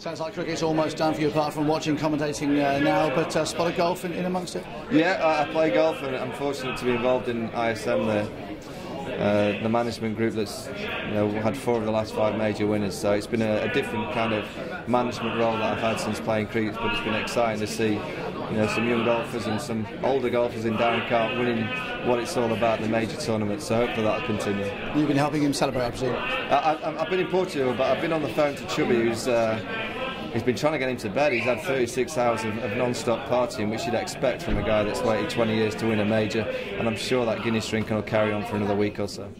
Sounds like cricket's almost done for you, apart from watching, commentating uh, now. But uh, spotted golf in, in, amongst it. Yeah, I, I, play golf, and I'm fortunate to be involved in ISM, the uh, the management group that's you know had four of the last five major winners. So it's been a, a, different kind of management role that I've had since playing cricket, but it's been exciting to see you know some young golfers and some older golfers in Darren Clarke winning what it's all about in the major tournament. So hopefully that'll continue. You've been helping him celebrate, I presume. I, have been in Portugal, but I've been on the phone to Chubby, who's. Uh, he's been trying to get him to bed. He's had 36 hours of, of non-stop partying, which you'd expect from a guy that's waited 20 years to win a major. And I'm sure that Guinness drinking will carry on for another week or so.